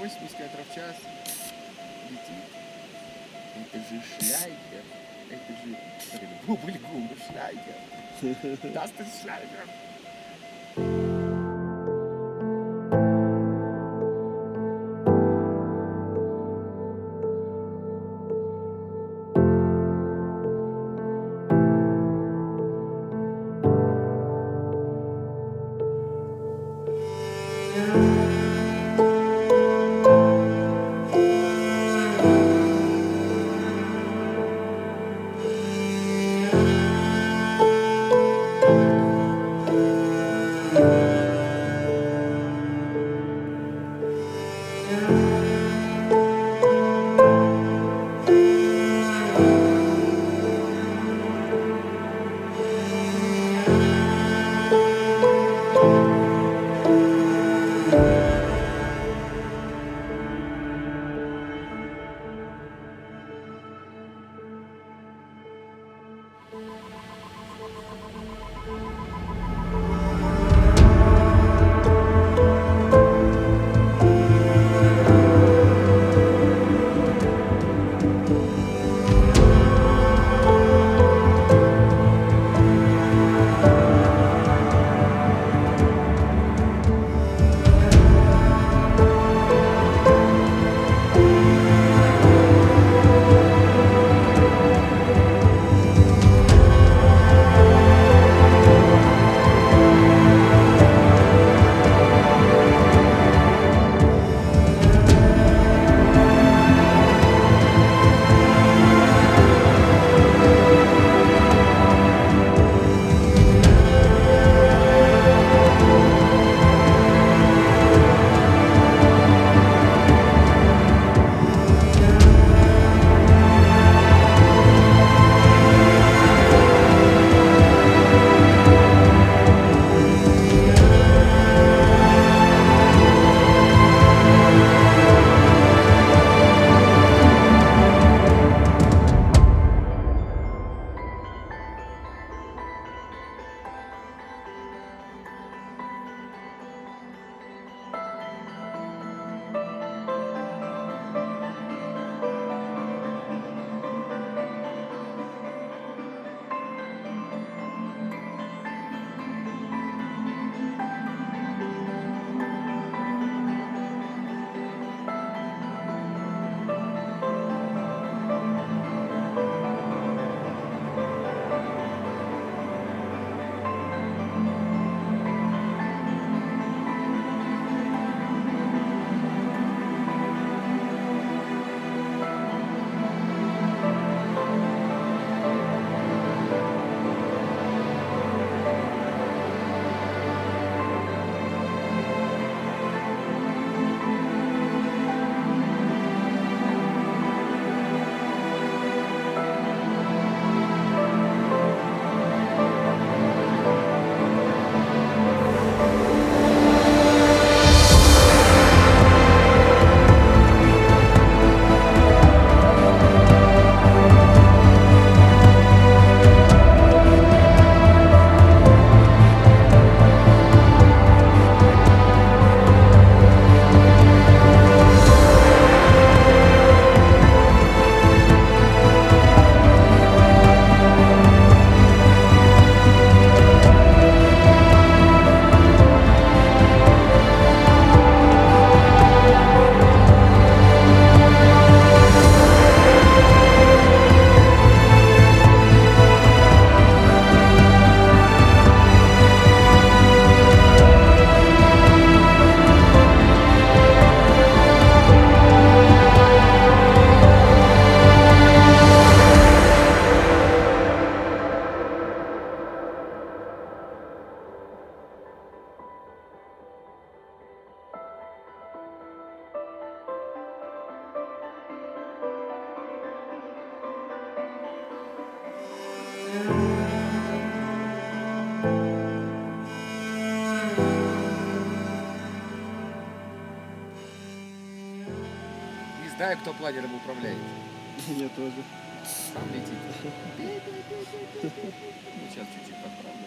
80 км в час летит. Это же шляйкер. Это же бубль-гум, шляйкер. Ist шляйкер. Знаю, кто планером управляет. Я тоже. Там летит. Сейчас чуть-чуть подправлю.